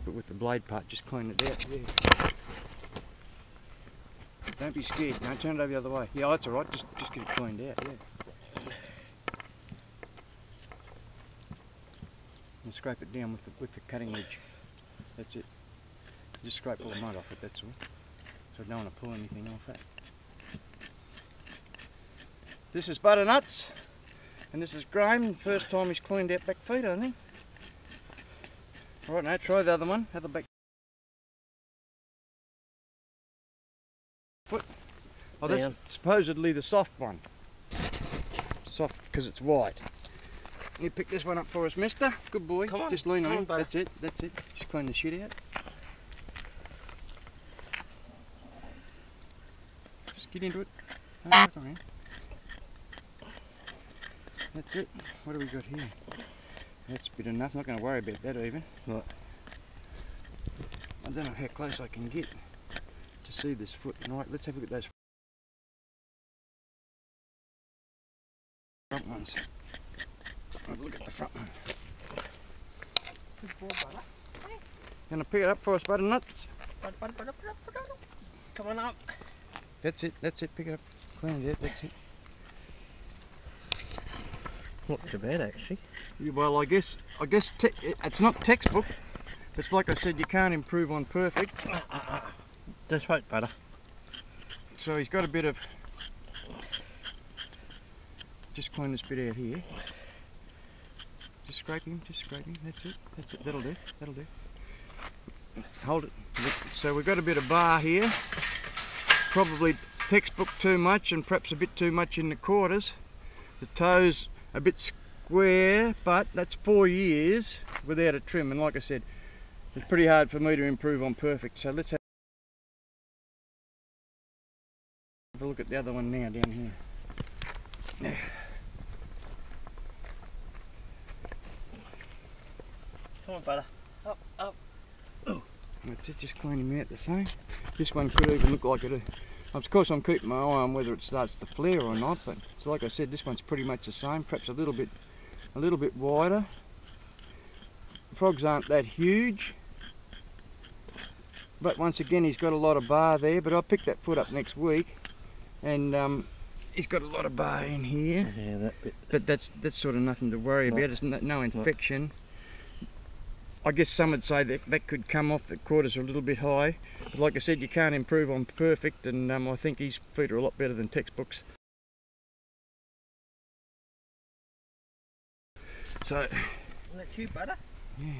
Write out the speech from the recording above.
blade part, just clean it out. Yeah. Don't be scared. Don't turn it over the other way. Yeah, that's all right. Just just get it cleaned out. Yeah. And scrape it down with the with the cutting edge. That's it. Just scrape all the mud off it. That's all. So I don't want to pull anything off it. This is Butternuts, and this is Graham. First time he's cleaned out back feet, I think. Right, now try the other one. Have the back foot. Oh, that's Down. supposedly the soft one. Soft because it's white. You pick this one up for us, mister. Good boy. Come on, Just lean on. on, That's it. That's it. Just clean the shit out. Just get into it. Oh. That's it. What do we got here? That's a bit enough. Not going to worry about that even. Right. I don't know how close I can get to see this foot. Right, let's have a look at those front ones. Have a look at the front one. Good boy. Gonna pick it up for us, butternuts? Butter, butter. Come on up. That's it, that's it, pick it up. Clean it out, that's it. Not too bad, actually. Yeah, well, I guess, I guess te- it's not textbook. It's like I said, you can't improve on perfect. Just wait, butter. So he's got a bit of. Just clean this bit out here. Just scrape him, just scrape him. That's it, that's it. That'll do, that'll do. Hold it. So we've got a bit of bar here. Probably textbook too much and perhaps a bit too much in the quarters. The toes a bit square, but that's four years without a trim. And like I said, it's pretty hard for me to improve on perfect. So let's have a look at the other one now down here. Come on, butter. Up, up. Oh. That's it, just clean him out the same. This one could even look like it. Uh, Of course, I'm keeping my eye on whether it starts to flare or not, but so like I said, this one's pretty much the same. Perhaps a little bit, a little bit wider. Frogs aren't that huge, but once again, he's got a lot of bar there. But I'll pick that foot up next week, and um, he's got a lot of bar in here. Yeah, that bit. But that's that's sort of nothing to worry Right. about. It's no, no infection. I guess some would say that that could come off. The quarters are a little bit high, but like I said, you can't improve on perfect, and um, I think his feet are a lot better than textbooks. So That's you, butter. yeah,